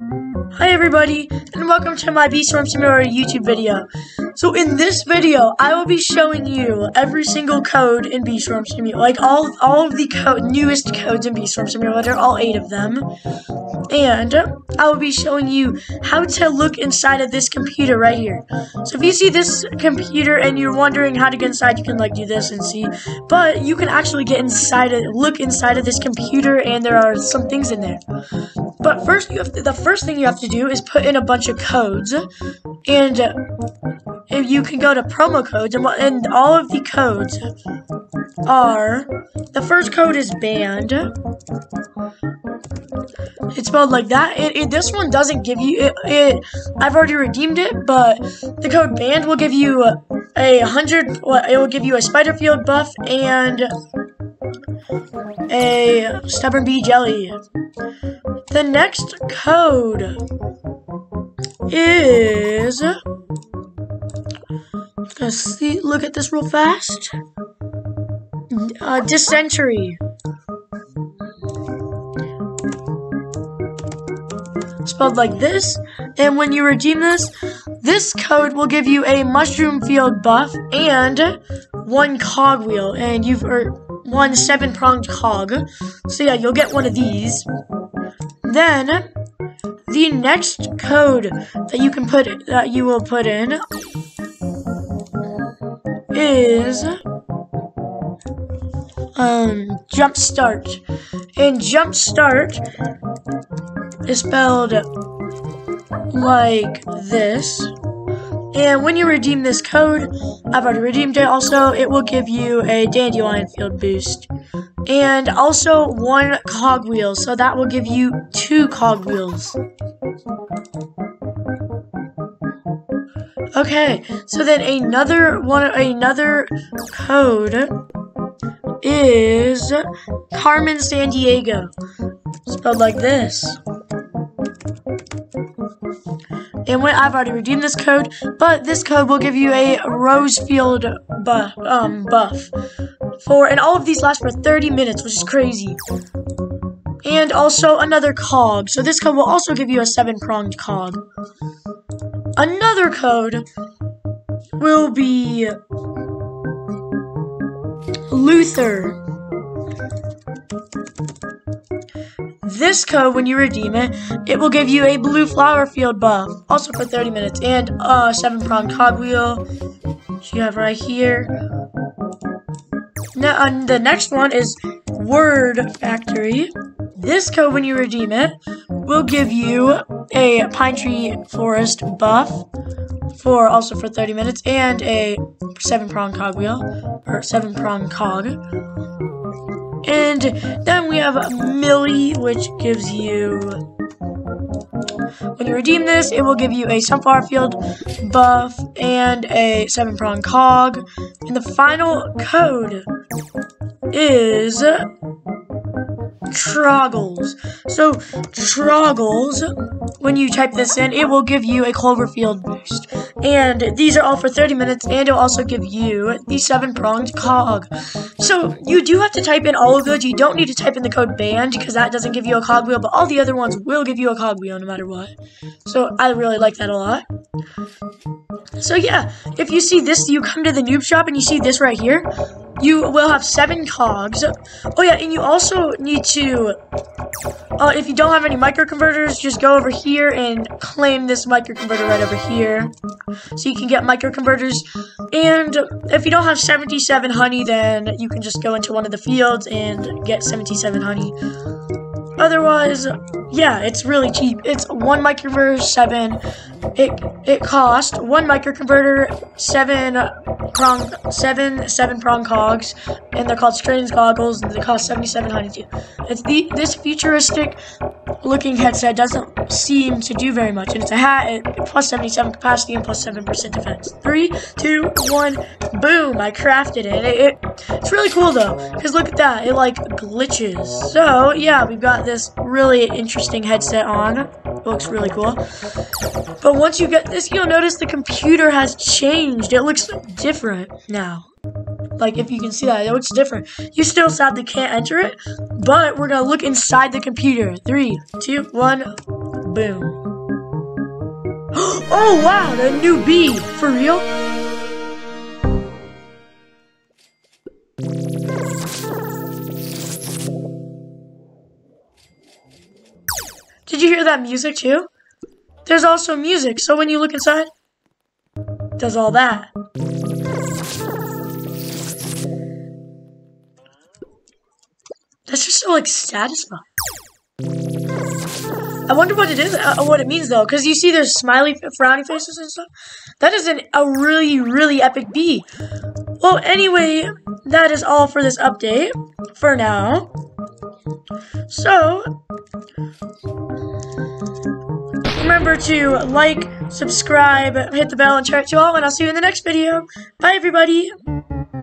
Hi everybody, and welcome to my Bee Swarm Simulator YouTube video. So in this video, I will be showing you every single code in Bee Swarm Simulator, like all, all of the co newest codes in Bee Swarm Simulator, all eight of them. And I will be showing you how to look inside of this computer right here. So if you see this computer and you're wondering how to get inside, you can like do this and see. But you can actually get inside it, look inside of this computer, and there are some things in there. But first, you have to, the first thing you have to do is put in a bunch of codes, and if you can go to promo codes, and, and all of the codes are the first code is banned. It's spelled like that. It, this one doesn't give you it, it. I've already redeemed it, but the code banned will give you a hundred. It will give you a spider field buff and a stubborn bee jelly. The next code is. Let's see. Look at this real fast. Uh, dysentery. Spelled like this. And when you redeem this, this code will give you a mushroom field buff and one cogwheel. And you've or one seven pronged cog. So yeah, you'll get one of these. Then the next code that you can put that you will put in is um jumpstart. And jumpstart is spelled like this. And when you redeem this code, I've already redeemed it also, it will give you a dandelion field boost. And also one cogwheel, so that will give you two cogwheels. Okay, so then another one another code is Carmen San Diego. Spelled like this. And when I've already redeemed this code, but this code will give you a Rosefield buff, um, buff for, and all of these last for 30 minutes, which is crazy. And also another cog. So this code will also give you a seven pronged cog. Another code will be Luther. This code, when you redeem it, it will give you a blue flower field buff, also for 30 minutes, and a 7 prong cogwheel, which you have right here. Now, uh, the next one is Word Factory. This code, when you redeem it, will give you a Pine Tree Forest buff for also for 30 minutes and a seven prong cogwheel or seven prong cog. And then we have a Millie, which gives you when you redeem this, it will give you a Sunflower Field buff and a 7 prong cog. And the final code is Troggles. So, Troggles, when you type this in, it will give you a Cloverfield boost. And these are all for 30 minutes, and it'll also give you the 7 pronged cog. So, you do have to type in all of those. You don't need to type in the code band because that doesn't give you a cogwheel, but all the other ones will give you a cogwheel no matter what. So, I really like that a lot. So yeah, if you see this, you come to the noob shop and you see this right here, you will have seven cogs. Oh yeah, and you also need to, uh, if you don't have any microconverters, just go over here and claim this microconverter right over here. So you can get microconverters. And if you don't have 77 honey, then you can just go into one of the fields and get 77 honey. Otherwise, yeah, it's really cheap. It's one microconverter, seven. It it cost one microconverter, seven prong, seven seven prong cogs, and they're called strange goggles. And they cost seventy-seven honeydew. It's the this futuristic looking headset doesn't seem to do very much, and it's a hat it, plus seventy-seven capacity and plus plus seven percent defense. Three, two, one, boom! I crafted it. it, it it's really cool though, because look at that. It like glitches. So yeah, we've got this really interesting headset on. It looks really cool. But once you get this, you'll notice the computer has changed. It looks different now. Like, if you can see that, it looks different. You still sadly can't enter it, but we're gonna look inside the computer. Three, two, one, Boom. Oh, wow, the new bee. For real? Did you hear that music too? There's also music, so when you look inside, does all that. Like satisfied. I wonder what it is, uh, what it means though, because you see there's smiley, frowny faces and stuff. That is an, a really, really epic bee. Well, anyway, that is all for this update for now. So, remember to like, subscribe, hit the bell, and check to all, and I'll see you in the next video. Bye, everybody.